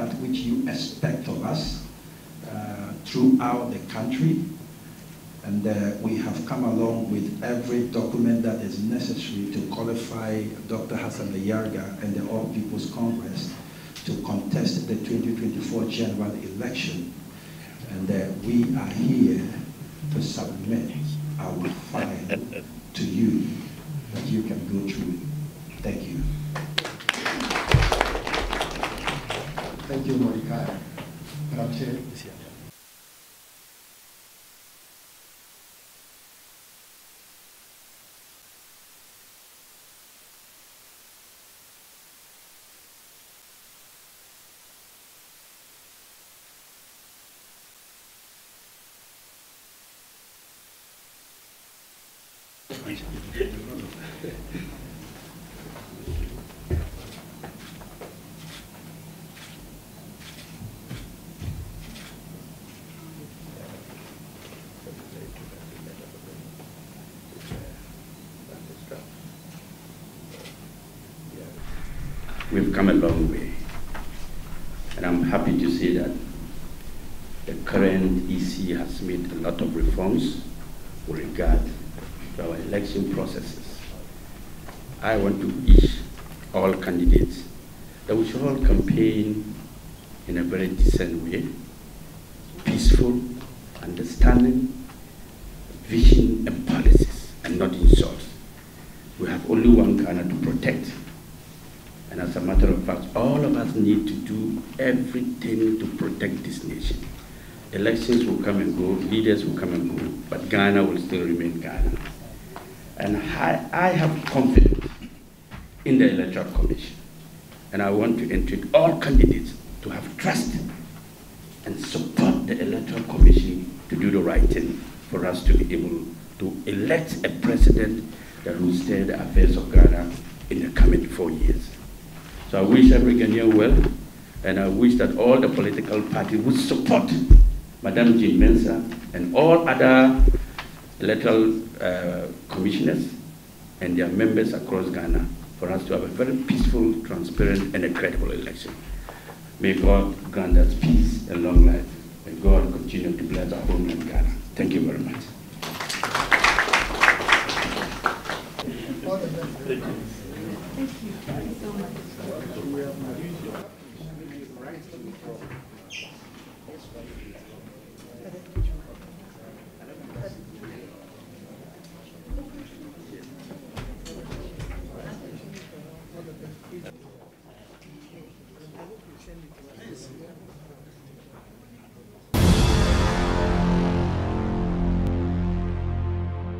that which you expect of us uh, throughout the country. And uh, we have come along with every document that is necessary to qualify Dr. Hassan Ayariga and the All People's Congress to contest the 2024 general election. And uh, we are here to submit our file to you that you can go through. Thank you. Thank you, Mordecai. Madam Chair. We've come a long way. And I'm happy to say that the current EC has made a lot of reforms with regard to our election processes. I want to wish all candidates that we should all campaign in a very decent way, peaceful, understanding, vision and policies, and not insults. We have only one Ghana to protect. And as a matter of fact, all of us need to do everything to protect this nation. Elections will come and go, leaders will come and go, but Ghana will still remain Ghana. And I, I have confidence in the Electoral Commission. And I want to entreat all candidates to have trust and support the Electoral Commission to do the right thing for us to be able to elect a president that will steer the affairs of Ghana in the coming four years. So I wish every Ghanaian well, and I wish that all the political parties would support Madame Jean Mensa and all other electoral uh, commissioners and their members across Ghana for us to have a very peaceful, transparent, and a credible election. May God grant us peace and long life. May God continue to bless our homeland Ghana. Thank you very much. Thank you.